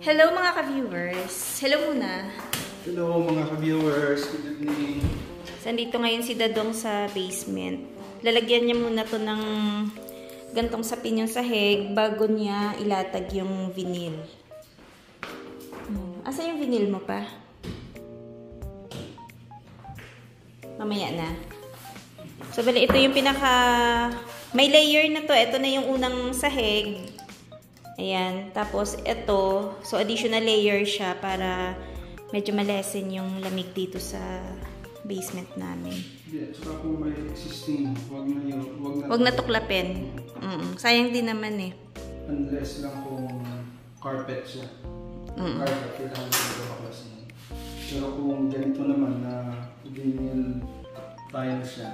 Hello mga ka-viewers. Hello muna. Hello mga ka-viewers, good evening. Sandito ngayon si Dadong sa basement. Lalagyan niya muna to ng gantong sapin yung sahig bago niya ilatag yung vinyl. Hmm. Asa yung vinyl mo pa? Mamaya na. So, bali, ito yung pinaka... May layer na to. Ito na yung unang sahig. Ayan. Tapos, ito. So, additional layer siya para medyo malesen yung lamig dito sa basement namin. Yeah, tsaka kung may existing, wag na yun, wag na, Huwag na tuklapin. Mm Sayang din naman eh. Unless lang kung carpet siya. Mm. Carpet, kailangan mo ito baklasin. Pero kung ganito naman na vinyl tile siya,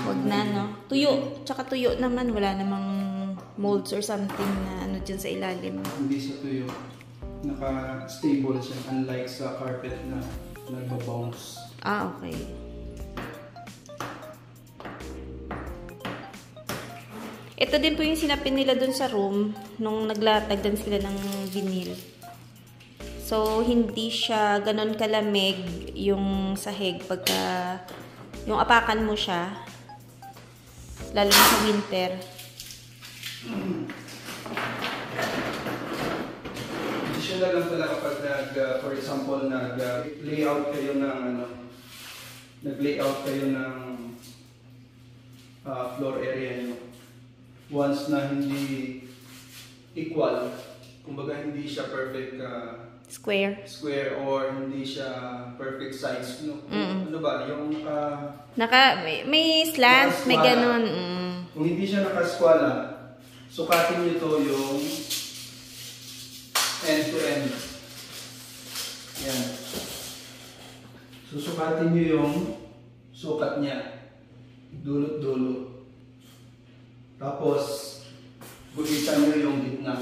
Huwag na, no? Tuyo. Tsaka tuyo naman. Wala namang molds or something na ano dyan sa ilalim. hindi siya tuyo. Naka-stable siya, unlike sa carpet na nagbabounce. Ah, okay. Ito din po yung sinapin nila dun sa room nung naglatag din sila ng vinyl. So, hindi siya ganon kalamig yung sahig pagka yung apakan mo siya. Lalo na sa winter. Additional lang pala kapag nag, uh, for example, nag-layout kayo ng ano, nag-layout kayo ng uh, floor area nyo. Once na hindi equal, kumbaga hindi siya perfect uh, Square. square or hindi siya perfect size. No? Mm. Ano ba, yung naka, Naka, may, may slant, may ganon. Mm. kung hindi siya nakaskwala, sukatin nyo to yung end to end. Yan. Susukatin nyo yung sukat niya. Dulot-dulo. Tapos, guhitan nyo yung gitna.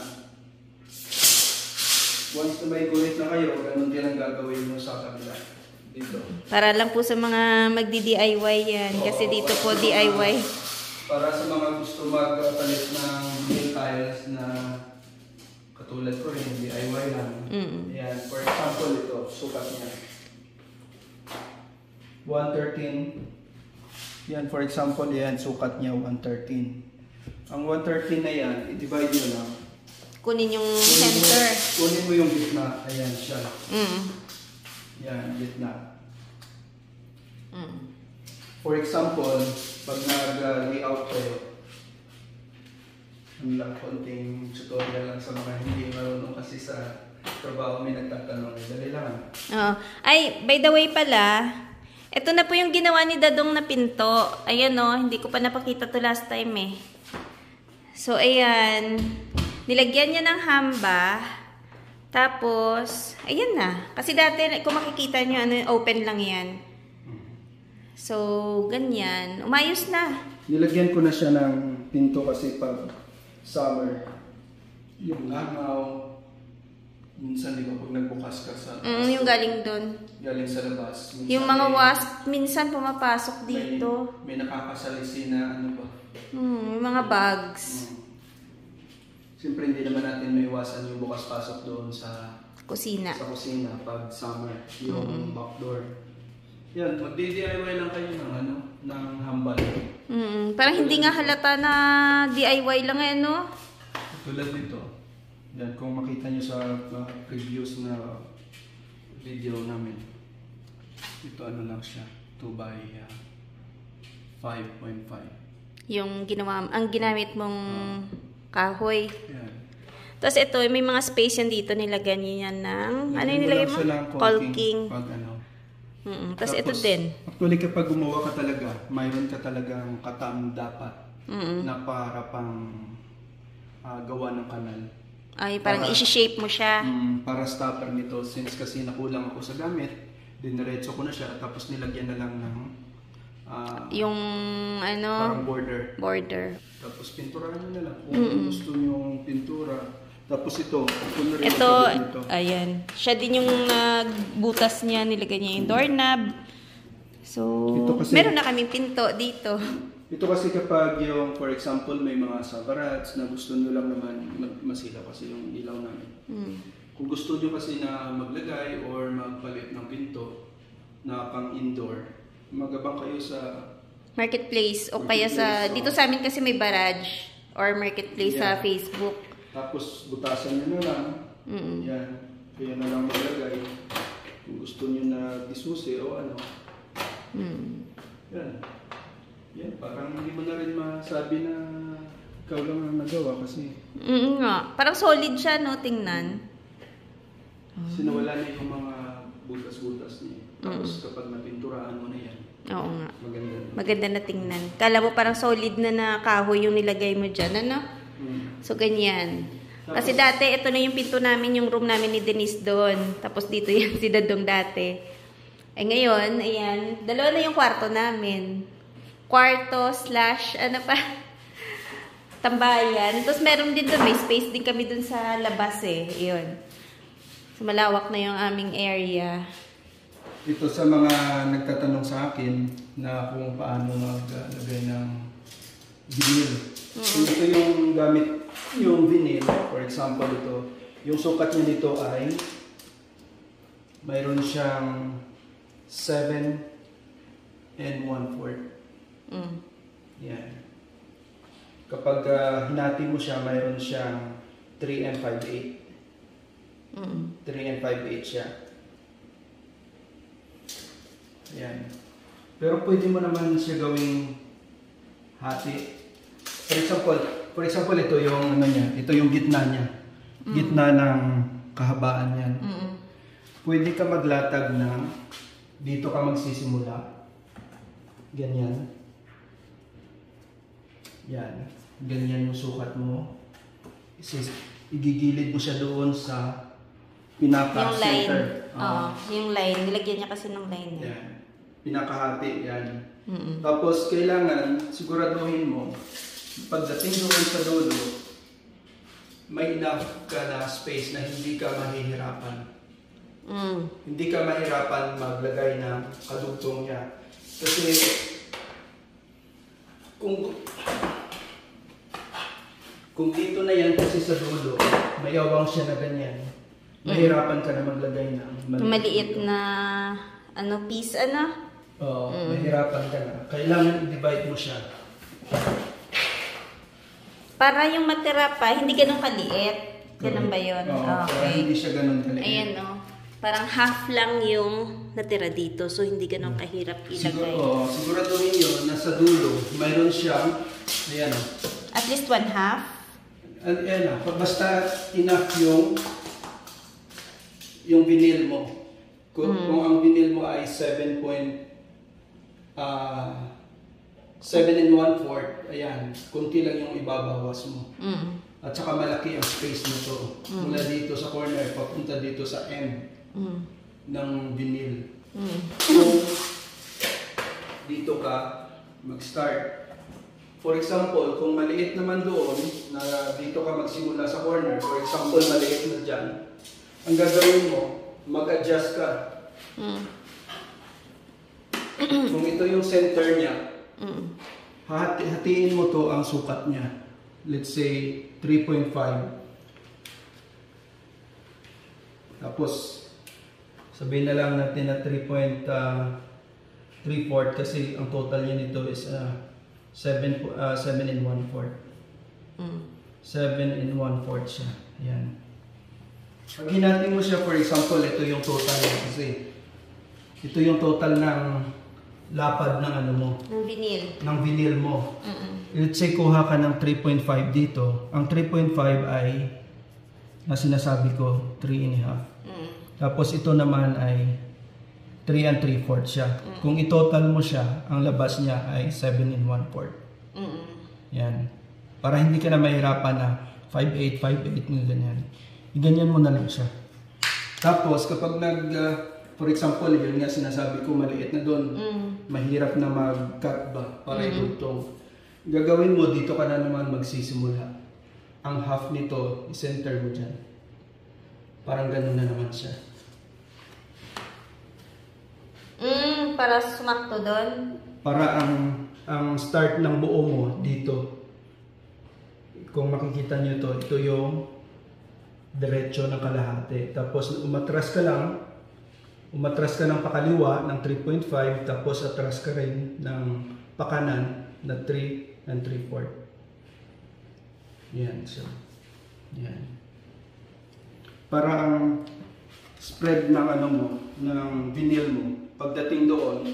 Once na may guhit na kayo, ganun din ang gagawin mo sa kabila. Dito. Para lang po sa mga magdi-DIY yan. Kasi Oo, dito para po DIY. Para sa mga gusto magpalit ng nail tiles na katulad ko rin, DIY lang. Mm. Yan, for example, ito, sukat niya. 113. Yan, for example, yan, sukat niya 113. Ang 113 na yan, i-divide nyo lang. Kunin yung Kunin mo- center. Kunin mo yung gitna. Ayan siya. Mm. Yan, gitna. Mm. For example, pag nag-layout kayo, ang konting tutorial lang sa mga hindi marunong kasi sa trabaho may nagtatanong. Dali lang. Oo. Ay, by the way pala, ito na po yung ginawa ni Dadong na pinto. Ayan o, hindi ko pa napakita to last time eh. So, ayan. Nilagyan niya ng hamba. Tapos, ayan na. Kasi dati, kung makikita niyo, ano, open lang yan. So, ganyan. Umayos na. Nilagyan ko na siya ng pinto kasi pag summer, yung langaw, minsan di ba pag nagbukas ka sa Mm, yung galing doon. galing sa labas. minsan Yung mga may- wasp, minsan pumapasok may- dito. May, nakakasalisi na ano ba. Hmm, yung mga bugs. Mm. Siyempre hindi naman natin may iwasan yung bukas-pasok doon sa Kusina. sa kusina pag summer, yung back door. Yan, magdi-DIY lang kayo ng ano, ng hambal. Mm, parang hindi nga halata na DIY lang eh, no? Tulad dito. Yan, kung makita nyo sa uh, previous na video namin. Ito ano lang siya, 2 by uh, 5.5. Yung ginawa, ang ginamit mong kahoy. Yan. Tapos ito, may mga space yan dito, nilagyan niya ng, ano yung nilagay mo? siya ng Caulking. Pag ano. Mm, Tapos ito din. Actually, kapag gumawa ka talaga, mayroon ka talagang katam dapat Mm. na para pang ah, gawa ng kanal. Ay, parang Para- isi-shape mo siya. Mm, para stopper nito, since kasi nakulang ako sa gamit, diniretso ko na siya, tapos nilagyan na lang ng ah, Yung, parang ano, border. border. Tapos pinturahan nyo na lang kung gusto nyo yung pintura. Tapos ito, ito na rin Ito, ayan. Siya din yung nagbutas niya, nilagay niya yung doorknob. So, kasi- meron na kaming pinto dito. Ito kasi kapag yung, for example, may mga sabarats na gusto nyo lang naman masila kasi yung ilaw namin. Mm. Kung gusto nyo kasi na maglagay or magpalit ng pinto na pang indoor, magabang kayo sa Marketplace o kaya sa Marketplace, dito sa amin kasi may barrage or marketplace sa Yeah. Facebook. Tapos butasan nyo na lang. Mm. Yan. Kaya na lang maglagay. Kung gusto nyo na disusi o ano. Mm. Yan. Yan. Parang hindi mo na rin masabi na ikaw lang ang nagawa kasi Mm nga. Parang solid siya no tingnan. sinawala na yung mga butas-butas niya. Tapos kapag napinturaan mo na yan, Oo nga. maganda. Maganda na tingnan. Kala mo parang solid na na kahoy yung nilagay mo dyan, ano? So, ganyan. Kasi dati, ito na yung pinto namin, yung room namin ni Denise doon. Tapos dito yan si Dadong dati. Eh ngayon, ayan, dalawa na yung kwarto namin. Kwarto slash, ano pa, tambayan. Tapos meron din doon, may space din kami doon sa labas eh. Yun. So, malawak na yung aming area. Ito sa mga nagtatanong sa akin na kung paano maglagay ng vinyl. So, ito yung gamit yung vinyl. For example, ito. Yung sukat niya nito ay mayroon siyang 7 and 1 fourth. Mm. Yan. Kapag ah, hinati mo siya, mayroon siyang 3 and 5 8. Mm. 3 and 5 8 siya. Ayan. Pero pwede mo naman siya gawing hati. For example, for example ito yung ano niya, ito yung gitna niya. Gitna ng kahabaan niyan. Mm. Pwede ka maglatag ng dito ka magsisimula. Ganyan. Yan. Ganyan yung sukat mo. Isis, igigilid mo siya doon sa pinaka Yung line. center. Oo, yung line. Nilagyan niya kasi ng line. eh. Yan. Pinakahati yan. Mm. Tapos kailangan siguraduhin mo pagdating doon sa dulo may enough ka na space na hindi ka mahihirapan. Mm. Hindi ka mahirapan maglagay ng kadugtong niya. Kasi kung kung dito na yan kasi sa dulo, may awang siya na ganyan. Mahirapan ka na maglagay ng Maliit na ano piece ano? Oo, mahirapan ka na. Kailangan i-divide mo siya. Para yung matira pa, hindi ganun kaliit. Ganun ba yun? Oo, para okay. hindi siya ganun kaliit. Ayan o. Parang half lang yung natira dito. So, hindi ganun kahirap Siguro, ilagay. oo, siguraduhin yun, nasa dulo, mayroon siyang, ayan o. At least one half. Ayan o, basta enough yung, yung vinyl mo. Kung, Hmm. kung ang vinyl mo ay 7 point, ah, 7 and 1 fourth, ayan, kunti lang yung ibabawas mo. Mm. At saka malaki ang space nito. Mula dito sa corner, papunta dito sa end Mm. ng vinyl. Mm. Kung dito ka mag-start. For example, kung maliit naman doon, na dito ka magsimula sa corner, for example, maliit na dyan, ang gagawin mo, mag-adjust ka. Mm. Kung ito yung center niya, Mm. hati hatiin mo to ang sukat niya. Let's say 3.5. Tapos sabihin na lang natin na 3.3 kasi ang total niya nito is uh, 7 po- uh, 7 and 1 fourth. Mm. 7 and 1 fourth siya. Ayan. Pag hinatin mo siya, for example, ito yung total niya kasi ito yung total ng lapad ng ano mo, Ng vinyl. ng vinyl mo. Mm-mm. Let's say kuha ka ng 3.5 dito. Ang 3.5 ay na sinasabi ko 3 and a half. Mm. Tapos ito naman ay 3 and 3 fourth siya. Kung i-total mo siya, ang labas niya ay 7 and 1 fourth. Mm-mm. Yan. Para hindi ka na mahirapan na 5'8", 5'8", ng ganyan. Ganyan mo na lang siya. Tapos kapag nag, uh, for example, yun nga sinasabi ko maliit na doon, Mm. mahirap na mag-cut ba para idugtong. Gagawin mo, dito ka na naman magsisimula. Ang half nito, i-center mo dyan. Parang ganun na naman siya. Mm, para sumakto doon. para ang ang start ng buo mo dito. Kung makikita niyo to, ito yung diretso ng kalahati. Tapos umatras ka lang, umatras ka ng pakaliwa ng 3.5, tapos atras ka rin ng pakanan na 3 and 3 4 Yan, so. Yan. Para ang spread ng ano mo, ng vinyl mo, pagdating doon,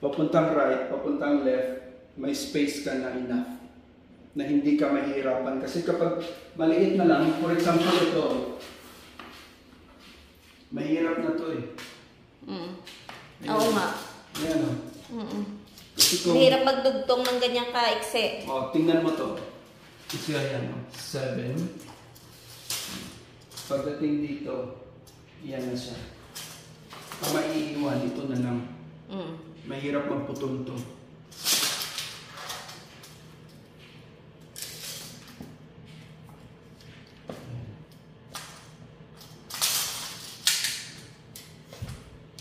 papuntang right, papuntang left, may space ka na enough na hindi ka mahihirapan. Kasi kapag maliit na lang, for example ito, mahirap na to eh. Mm. Ayan. Oo nga. Ayan o. Mm-mm. Kasi kung, Mahirap magdugtong ng ganyang kaikse. oh, tingnan mo to. Kasi ayan o, 7. Pagdating dito, yan na siya. Ang maiiwan, ito na lang. Mm. Mahirap magputol to.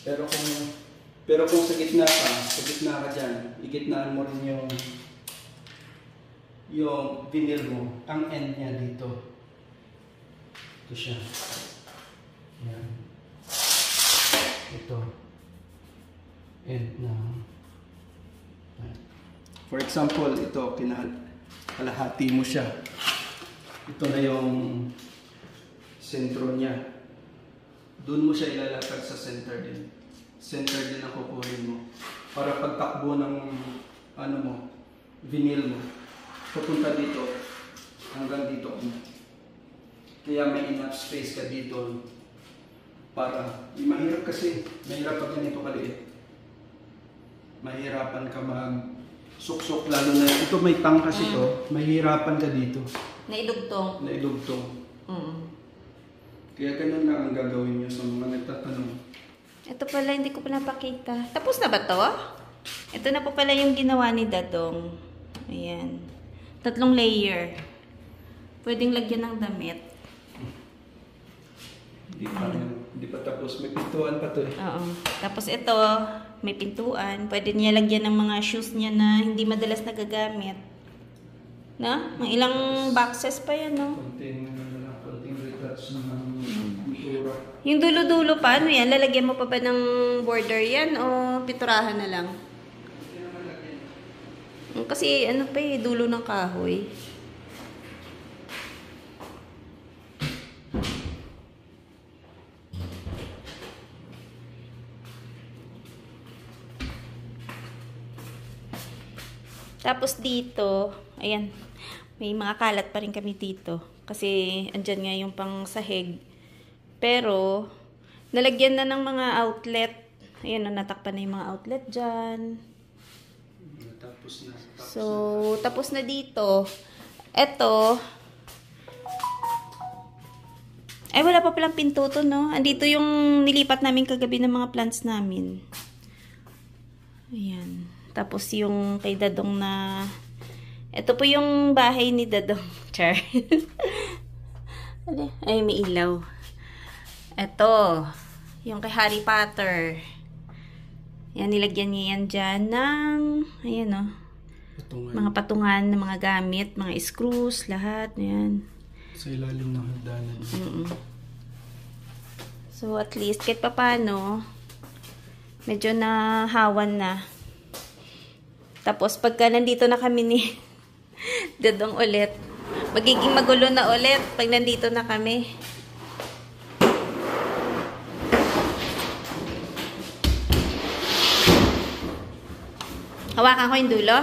Pero kung pero kung sa gitna ka, sa gitna ka dyan, igitnaan mo rin yung yung vinyl mo, ang end niya dito. Ito siya. Yan. Ito. End na. For example, ito, kinalahati mo siya. Ito na yung sentro niya. Doon mo siya ilalakad sa center din. Center din ang kukunin mo. Para pagtakbo ng ano mo, vinyl mo. Papunta dito, hanggang dito. Kaya may enough space ka dito para, eh, mahirap kasi, mahirap pag ganito kaliit. Mahirapan ka mag suksok lalo na ito may tang kasi to, mahirapan ka dito Naidugtong. na ilugtong. Mm. Kaya ganun lang ang gagawin nyo sa mga nagtatanong. Ito pala, hindi ko pa napakita. Tapos na ba to? Ito na po pala yung ginawa ni Dadong. Ayan. Tatlong layer. Pwedeng lagyan ng damit. Hindi pa, hindi pa tapos. May pintuan pa to eh. Oo. Tapos ito, may pintuan. Pwede niya lagyan ng mga shoes niya na hindi madalas nagagamit. Na? Mga ilang boxes pa yan, no? Konting retouch ng pintura. Yung dulo-dulo pa, ano yan? Lalagyan mo pa ba ng border yan o piturahan na lang? Mm, Kasi ano pa eh, dulo ng kahoy. Tapos dito, ayan, may mga kalat pa rin kami dito. Kasi andyan nga yung pang sahig. Pero, nalagyan na ng mga outlet. Ayan, natakpan na yung mga outlet dyan. Tapos na. Tapos So, tapos na dito. Eto. Ay, wala pa palang pinto to, no? Andito yung nilipat namin kagabi ng mga plants namin. Ayan. Tapos yung kay Dadong na... Ito po yung bahay ni Dadong. Char. Ay, may ilaw. Ito. Yung kay Harry Potter. Yan, nilagyan niya yan dyan ng... Ayan, oh. Patungan. Mga patungan ng mga gamit, mga screws, lahat. Ayan. Sa ilalim ng hagdanan. Mm-mm. So, at least, kahit papano, medyo nahawan na. Tapos, pagka nandito na kami ni Dadong ulit, magiging magulo na ulit pag nandito na kami. Hawakan ko yung dulo.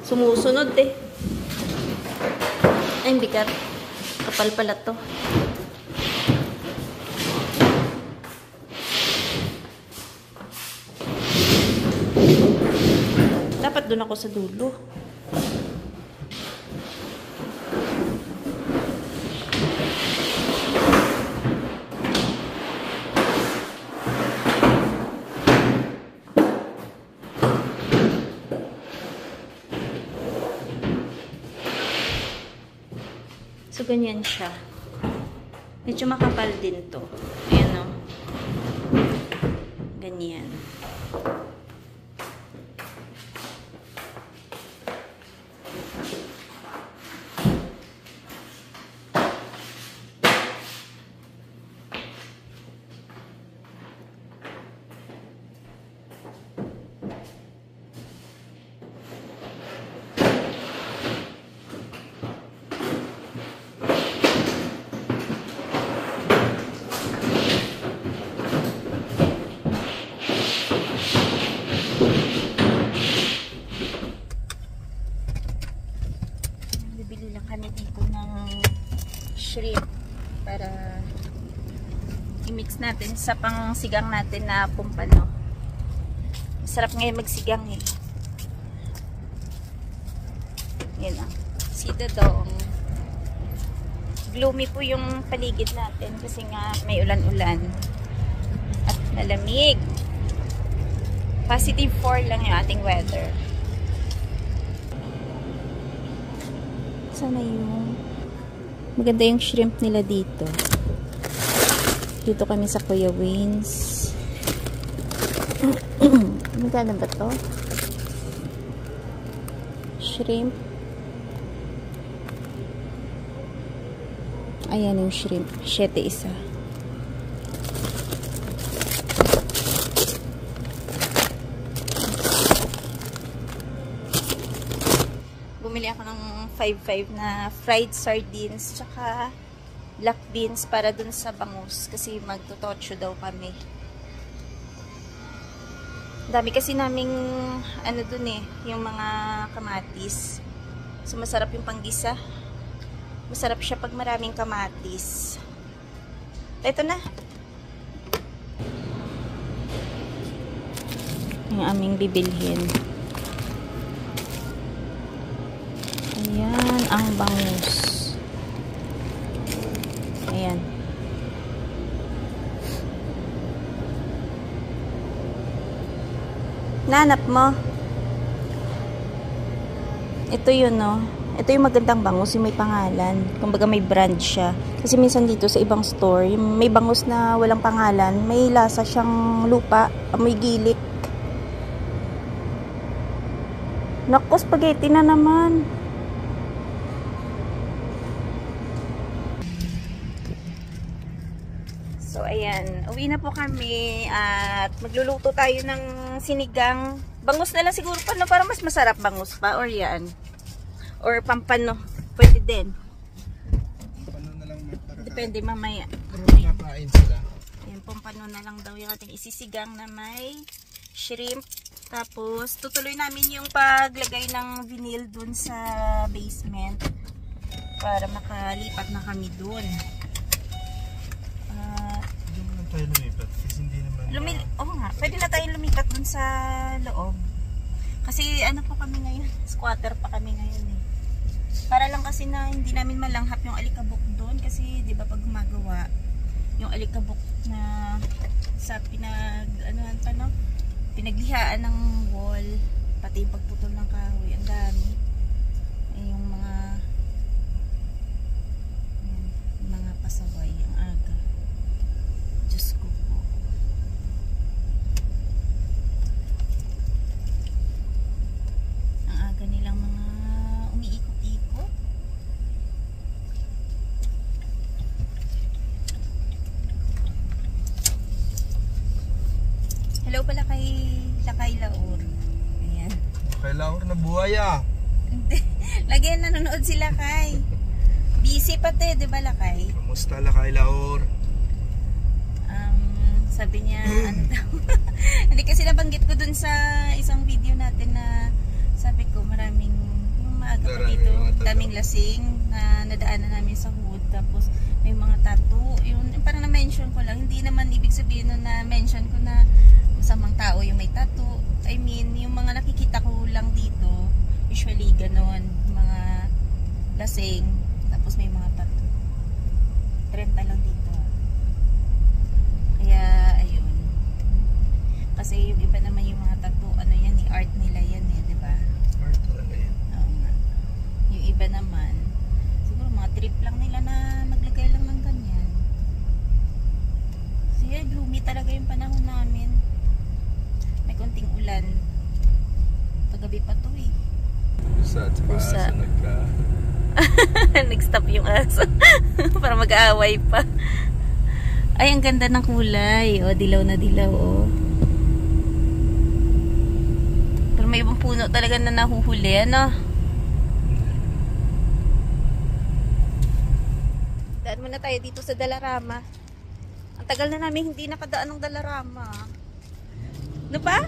Sumusunod eh. Ay, ka. Kapal pala to. Dapat doon ako sa dulo. Ganyan siya. Medyo makapal din to. Ayan o. Ganyan. Natin sa pang sigang natin na pumpano. Masarap ngayon magsigang eh. Yan ah. Si Dodong. Gloomy po yung paligid natin kasi nga may ulan-ulan. At malamig. Positive 4 lang yung ating weather. Sana yung maganda yung shrimp nila dito. Dito kami sa Kuya Wins. Magkano ba to? Shrimp. Ayan yung shrimp. 7 isa. Bumili ako ng 5-5 na fried sardines tsaka black beans para dun sa bangus kasi magtutotso daw kami. Dami kasi naming ano dun eh, yung mga kamatis. So masarap yung panggisa. Masarap siya pag maraming kamatis. Ito na. Yung aming bibilhin. Ayan, ang bangus. Ayan. Nanap mo. Ito yun, no? Ito yung magandang bangus, yung may pangalan. Kumbaga may brand siya. Kasi minsan dito sa ibang store, yung may bangus na walang pangalan, may lasa siyang lupa, amoy gilik. Naku, spaghetti na naman. So, ayan. Uwi na po kami at magluluto tayo ng sinigang. Bangus na lang siguro pa, no? Para mas masarap bangus pa. Or yan. Or pampano. Pwede din. Paano na lang Depende mamaya. kakain sila. Ayan, pampano na lang daw yung ating isisigang na may shrimp. Tapos, tutuloy namin yung paglagay ng vinyl dun sa basement. Para makalipat na kami dun. Ah, Hindi mo lang tayo lumipat kasi hindi naman... Lumil Oo nga, pwede na tayong lumipat dun sa loob. Kasi ano po kami ngayon, squatter pa kami ngayon eh. Para lang kasi na hindi namin malanghap yung alikabok doon kasi 'di ba pag gumagawa yung alikabok na sa pinag ano pa no, pinaglihaan ng wall pati yung pagputol ng kahoy, ang dami. Eh, yung mga yan, mga pasaway ang aga. Diyos ko po. Ang aga nilang mga umiikot-ikot. Hello pala kay Lakay Laur. Ayan. Kay Laur na buhay ah. Lagi nanonood sila kay. Busy pati, di ba Lakay? Kamusta la kay Laur? Um, sabi niya, ano daw. Hindi kasi nabanggit ko dun sa isang video natin na sabi ko maraming yung maaga pa dito, daming lasing na nadaanan namin sa hood. Tapos may mga tattoo. Yun, parang na-mention ko lang. Hindi naman ibig sabihin nun na mention ko na masamang tao yung may tattoo. I mean, yung mga nakikita ko lang dito, usually ganon, mga lasing, tapos may mga tattoo. Trend lang dito. Kaya. Kasi yung iba naman yung mga tattoo, ano yan, eh, art nila yan eh, di ba? Art talaga yan. Oo nga. Yung iba naman, siguro mga trip lang nila na maglagay lang ng ganyan. Sige, gloomy talaga yung panahon namin. May konting ulan. Paggabi pa to eh. Pusa at saka Pusa. aso nagka... Nag-stop yung aso. Para mag-aaway pa. Ay, ang ganda ng kulay. O, dilaw na dilaw, o. Pero may ibang puno talaga na nahuhuli, ano? Daan muna tayo dito sa Dalarama. Ang tagal na namin hindi nakadaan ng Dalarama. Ano ba?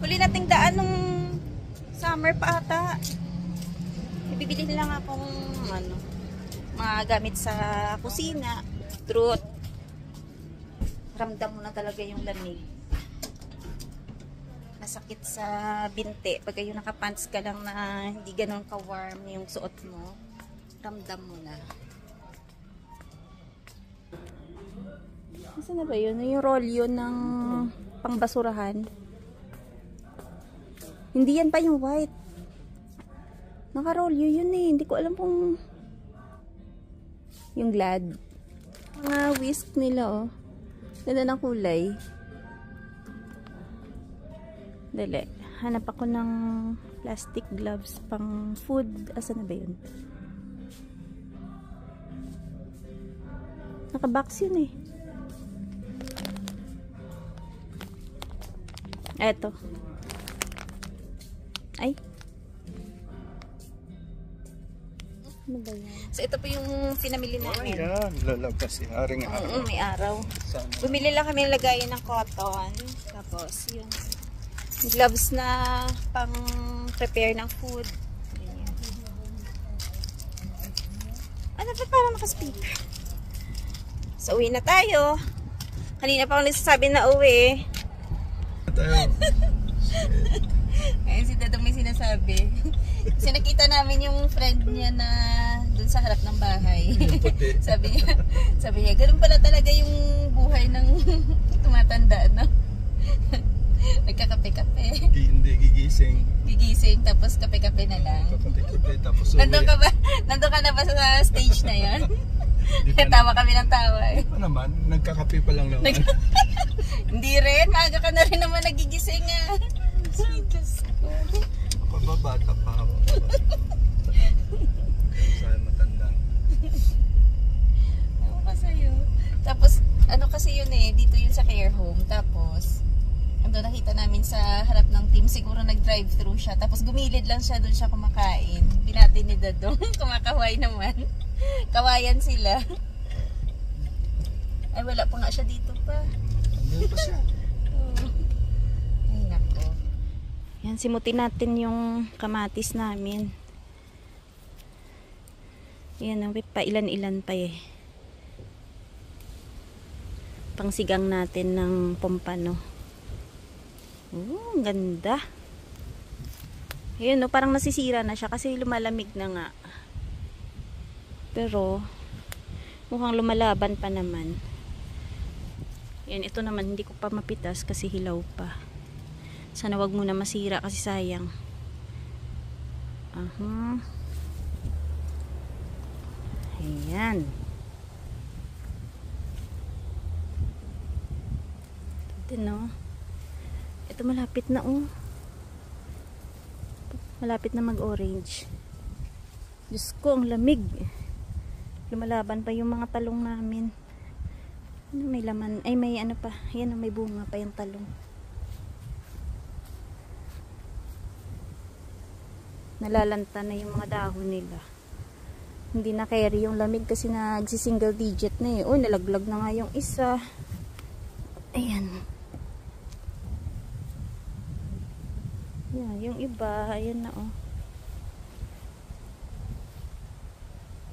Huli nating daan nung summer pa ata. Ibibili lang akong ano, mga gamit sa kusina, truth. Ramdam mo na talaga yung lamig. Masakit sa binte. Pag yung nakapants ka lang na hindi ganun ka-warm yung suot mo, ramdam mo na. Nasaan na ba yun? Yung rolyo ng pangbasurahan. Hindi yan pa yung white. Nakarolyo yun eh. Hindi ko alam kung yung glad. Mga whisk nila oh. Ganda ng kulay. Dali. Hanap ako ng plastic gloves pang food. Asa na ba yun? Nakabox yun eh. Eto. Ay. Ano ba yan? So, ito po yung pinamili namin. Ayan, lalabas si Haring Oo, may araw. Sana. Bumili lang kami lagayan ng cotton. Tapos, yun. Gloves na pang prepare ng food. Ganyan. Ano ba parang naka-speaker? So, uwi na tayo. Kanina pa ako nagsasabi na uwi. Ayun si Dadong may sinasabi. Kasi nakita namin yung friend niya na dun sa harap ng bahay. Sabi niya, sabi niya, ganun pala talaga yung buhay ng tumatanda, no? Tapos kape-kape na lang. Kakape-kape, tapos Nandun ka ba? Nandun ka na ba sa stage na pa tawa kami ng tawa eh. Ano naman, nagkakape pa lang naman. Nag- Hindi rin, maaga ka na rin naman nagigising ah. Ay, Diyos ko. Pababata pa ako. Matanda. Ano ka sa'yo? Tapos, ano kasi yun eh, dito yun sa care home. Tapos, ando nakita namin sa harap ng team, siguro nag-drive-thru siya. Tapos gumilid lang siya, doon siya kumakain. Binati ni Dadong, kumakaway naman. Kawayan sila. Ay, wala pa nga siya dito pa. Ano pa siya? Ay, nako. Yan, simutin natin yung kamatis namin. Yan, ang pa ilan-ilan pa eh. Pangsigang natin ng pompano. Oh, ganda. Ayun, no, parang nasisira na siya kasi lumalamig na nga. Pero, mukhang lumalaban pa naman. Yan, ito naman hindi ko pa mapitas kasi hilaw pa. Sana wag muna masira kasi sayang. Aha. Ayan. Ito no. Ito malapit na oh. Malapit na mag-orange. Diyos ko, ang lamig. Lumalaban pa yung mga talong namin. Ano, may laman. Ay, may ano pa. Ayan, may bunga pa yung talong. Nalalanta na yung mga dahon nila. Hindi na carry yung lamig kasi nagsi-single digit na eh. Uy, nalaglag na nga yung isa. Ayan. Yan, yung iba, ayan na oh.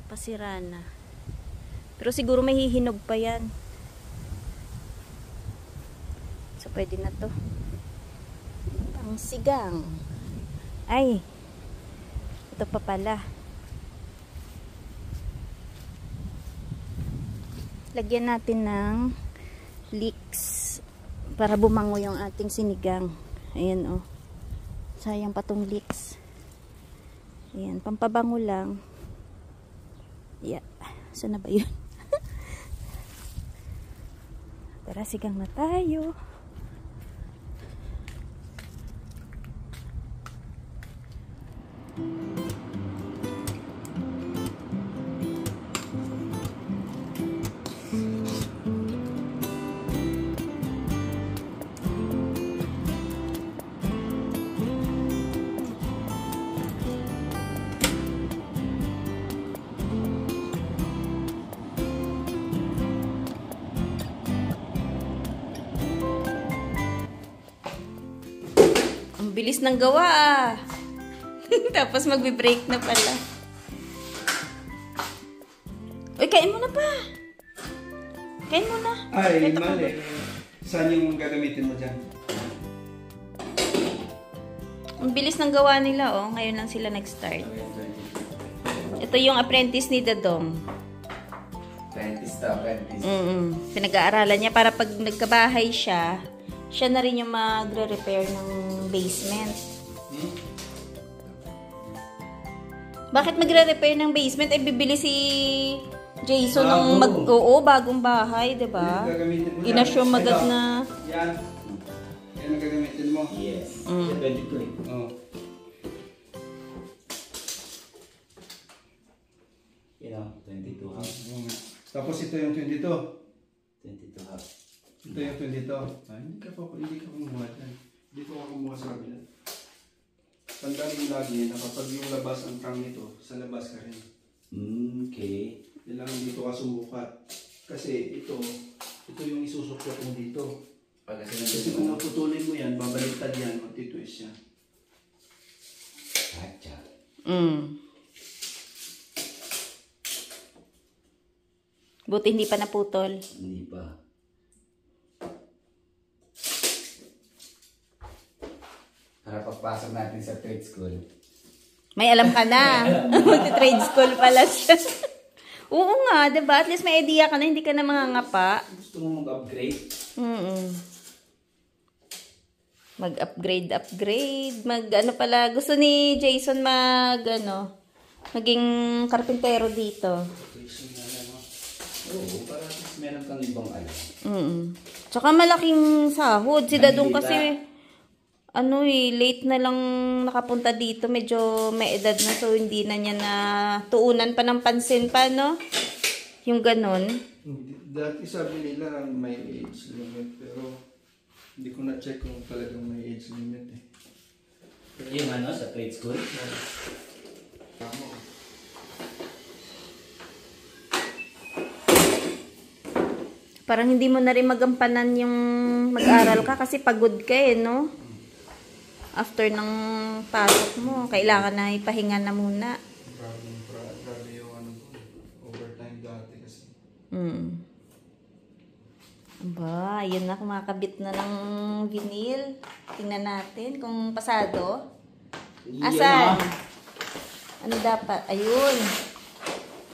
Pasira na. Pero siguro may hihinog pa yan. So, pwede na to. Pang sigang. Ay. Ito pa pala. Lagyan natin ng leeks para bumango yung ating sinigang. Ayan oh. Sayang pa tong leeks. Ayan, pampabango lang. Yeah. Saan na ba yun? Tara, sigang na tayo. Ng gawa ah. Tapos magbe-break na pala. Kain mo na. Ay, Ito pa mali. Saan yung gagamitin mo dyan? Ang bilis ng gawa nila, oh. Ngayon lang sila nag-start. Ito yung apprentice ni Dadong. Apprentice to, apprentice. Mm Pinag-aaralan niya para pag nagkabahay siya, siya na rin yung magre-repair ng basement. Hmm? Bakit magre-repair ng basement? Ay, bibili si Jason ng mag... Oo, bagong bahay, di ba? Inassume agad na... Yan. Yan ang gagamitin mo. Yes. Mm. Yan, 22 eh. Oh. You know, 22 half. Tapos ito yung 22. 22 half. Ito yung 22. Ay, hindi ka pa, hindi ka kumuha dyan. Dito ka kumuha sa kabila. Tandaan mo lagi na kapag yung labas ang tang nito, sa labas ka rin. Mm, okay. Kailangan dito ka sumukat. Kasi ito, ito yung isusukat mo dito. Pag kasi Kasi kung naputulin mo yan, babaliktad yan, magtitwist yan. Gotcha. Mm. Buti hindi pa naputol. Hindi pa. Para pagpasok natin sa trade school. May alam ka na. Magti-trade school pala siya. Oo nga, diba? At least may idea ka na, hindi ka na mangangapa. Gusto mo mag-upgrade? Mm Mag-upgrade, upgrade. Mag, ano pala, gusto ni Jason mag, ano, maging karpintero dito. Oo, para meron kang ibang alam. Mm Tsaka malaking sahod. Si Dadong kasi, ano eh, late na lang nakapunta dito. Medyo may edad na so hindi na niya na tuunan pa ng pansin pa, no? Yung ganon. Hindi- Dati sabi nila may age limit, pero hindi ko na-check kung talagang may age limit eh. Yung ano, sa trade school? Tama. Parang hindi mo na rin magampanan yung mag-aral ka kasi pagod ka eh, no? After ng pasok mo, kailangan na ipahinga na muna. Grabe, gra- grabe yung ano ko, overtime dati kasi. Mm. Aba, yun na, kumakabit na ng vinyl. Tingnan natin kung pasado. Asan? Ano dapat? Ayun.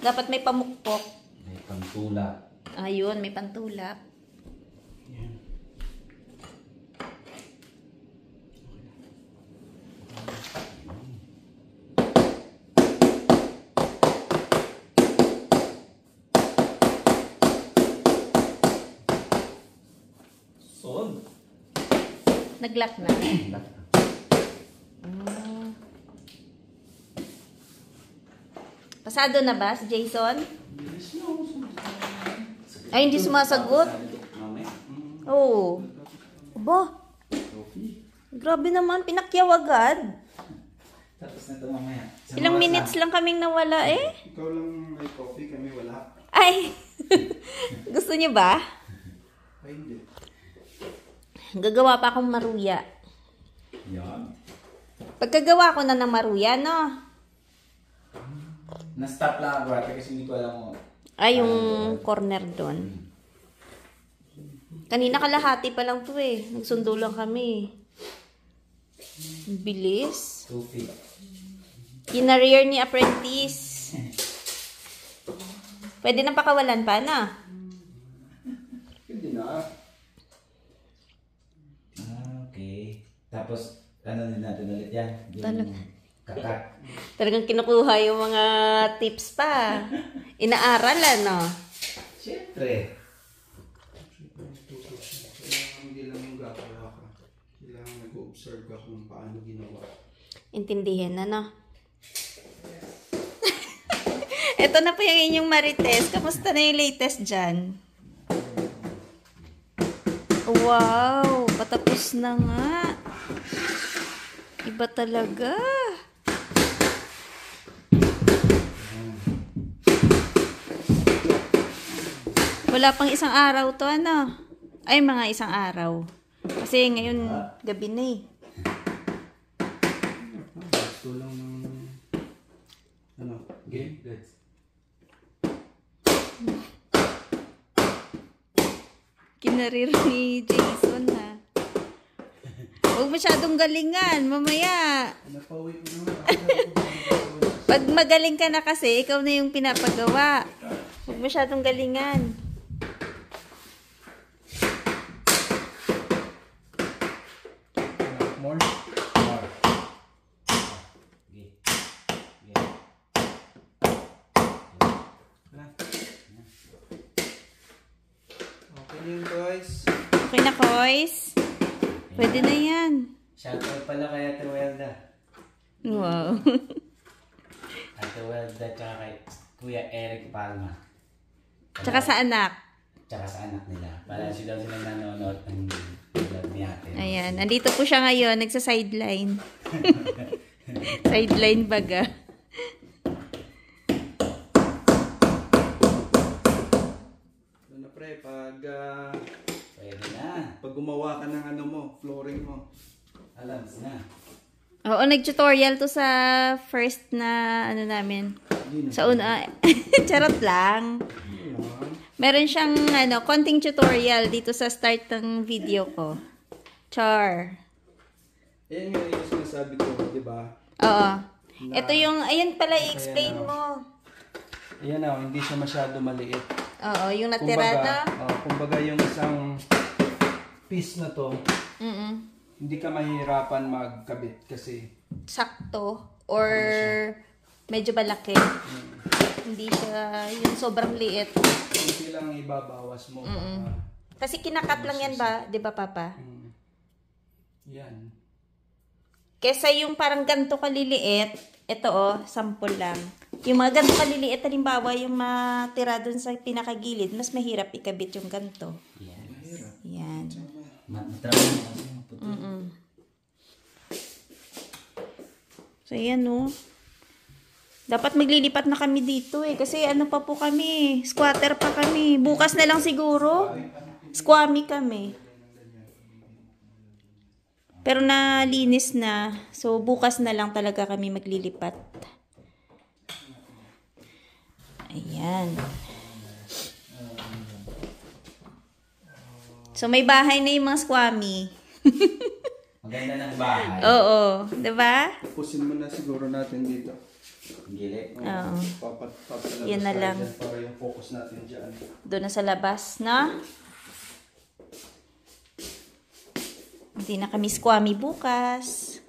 Dapat may pamukpok. May pantula. Ayun, may pantulak. Yan. Son. Naglock na. Ah. Pasado na ba si Jason? Ay, hindi sumasagot. Mamaya. Oo. Aba, Coffee. grabe naman. Pinakyaw agad. Tapos na ito mamaya. Sa Ilang minutes lang kaming nawala eh. Ikaw lang may coffee, kami wala. Ay! Gusto niyo ba? Gagawa pa akong maruya. Yan. Pagkagawa ko na ng maruya, no? Na-stop lang ako ate kasi hindi ko alam mo. Ay, yung corner doon. Kanina kalahati pa lang to eh. Nagsundo lang kami. Ang Bilis. Kinareer ni apprentice. Pwede nang pakawalan pa na. Hindi na. Tapos, ano din natin ulit yan? Yung Talaga. kakat. Talagang kinukuha yung mga tips pa. Inaaral ano. Siyempre. Kailangan hindi lang yung gagawa ka. Kailangan nag-observe ka kung paano ginawa. Intindihin na, no? Ito na po yung inyong Marites. Kamusta na yung latest dyan? Wow! Patapos na nga. Iba talaga. Wala pang isang araw to, ano? Ay, mga isang araw. Kasi ngayon, gabi na eh. Gusto lang ng... Ano? Game? Let's. na rin ni Jason ha. Huwag masyadong galingan, mamaya. Ko naman. Pag magaling ka na kasi, ikaw na yung pinapagawa. Huwag masyadong galingan. More? More. Okay. Okay. Na. Okay na guys. Okay na, Koys? Pwede na yan. Shoutout pala kay Ate Welda. Wow. Ate Welda tsaka kay Kuya Eric Palma. Tsaka sa anak. Tsaka sa anak nila. Para sila sila nanonood ng vlog ni Ate. Ayan. Andito po siya ngayon. Nagsa-sideline. Sideline baga. Ano pre, pag, ah, Pwede na. pag gumawa ka ng ano mo, flooring mo. Alam na. Oo, nag-tutorial to sa first na ano namin. Na. Sa una. Charot lang. Meron siyang ano, konting tutorial dito sa start ng video ko. Char. Ayan nga yung sinasabi ko, di ba? Oo. Ito yung, ayun pala, i-explain mo. Ayan na, hindi siya masyado maliit. Oo, yung natira na. oh, kumbaga yung isang piece na to, Mm hindi ka mahihirapan magkabit kasi Sakto. Or medyo malaki. Hindi siya yung sobrang liit. hindi lang ibabawas mo. baka- Kasi kinakat lang yan ba? Di ba, Papa? Mm. Yan. Kesa yung parang ganito kaliliit, ito oh, sample lang. Yung mga ganito kaliliit, halimbawa yung matira dun sa pinakagilid, mas mahirap ikabit yung ganito. Yes. Mahirap. Yan. Matrabaho maputi. Mm-mm. So, yan oh. Dapat maglilipat na kami dito eh. Kasi ano pa po kami, squatter pa kami. Bukas na lang siguro. Squammy kami. Pero nalinis na. So, bukas na lang talaga kami maglilipat. Ayan. So, may bahay na yung mga squammy. Maganda ng bahay. Oo. 'di ba? Pusin mo na siguro natin dito. Ang gilid. Oo. Papat, papalabas Yan na tayo lang. dyan Para yung focus natin dyan. Doon na sa labas, na. Hindi na kami squammy bukas.